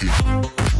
Rocky.